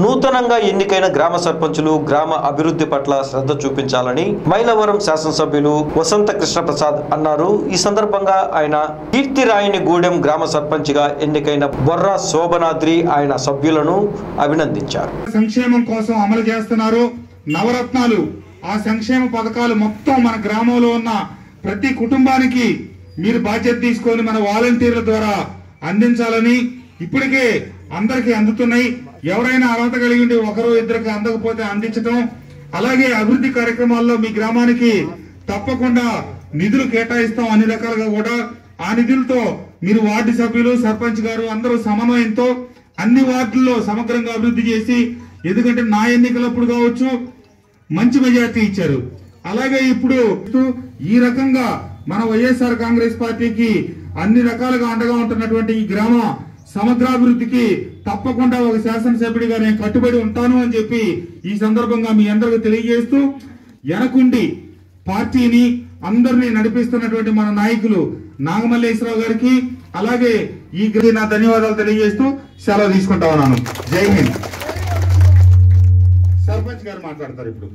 నూతనంగా ఎన్నికైన గ్రామ సర్పంచులు గ్రామ అభివృద్ధి పట్ల శ్రద్ధ చూపించాలని మైలవరం శాసనసభ్యులు వసంత కృష్ణప్రసాద్ అన్నారు. ఈ సందర్భంగా ఆయన కీర్తిరాయిని గూడెం గ్రామ సర్పంచ్గా ఎన్నికైన బొర్ర శోభనాద్రి ఆయన సభ్యులను అభినందించారు. సంక్షేమం కోసం అమలు చేస్తున్నారు నవరత్నాలు. ఆ సంక్షేమ పథకాలు మొత్తం మన గ్రామంలో ఉన్న ప్రతి కుటుంబానికి మీరు బాధ్యత తీసుకొని మన వాలంటీర్ల ద్వారా అందించాలని ఇప్పటికే అందరికీ అందుతున్నాయి. ఎవరైనా అర్హత కలిగి ఉండి ఒకరు ఇద్దరికి అందకపోతే అందించడం అలాగే అభివృద్ధి కార్యక్రమాల్లో మీ గ్రామానికి తప్పకుండా నిధులు కేటాయిస్తాం అన్ని రకాలుగా కూడా. ఆ నిధులతో మీరు వార్డు సభ్యులు సర్పంచ్ గారు అందరూ సమన్వయంతో అన్ని వార్డుల్లో సమగ్రంగా అభివృద్ధి చేసి ఎందుకంటే నా ఎన్నికలప్పుడు కావచ్చు మంచి మెజార్టీ ఇచ్చారు. అలాగే ఇప్పుడు ఈ రకంగా మన వైఎస్ఆర్ కాంగ్రెస్ పార్టీకి అన్ని రకాలుగా అండగా ఉంటున్నటువంటి ఈ గ్రామ సమగ్రాభివృద్ధికి తప్పకుండా ఒక శాసనసభ్యుడిగా నేను కట్టుబడి ఉంటాను అని చెప్పి ఈ సందర్భంగా మీ అందరికి తెలియజేస్తూ ఎనకుండి పార్టీని అందరినీ నడిపిస్తున్నటువంటి మన నాయకులు నాగమల్లేశ్వరరావు గారికి అలాగే ఈ గ్రీ- నా ధన్యవాదాలు తెలియజేస్తూ సెలవు తీసుకుంటా ఉన్నాను. జై హింద్. సర్పంచ్ గారు మాట్లాడతారు ఇప్పుడు.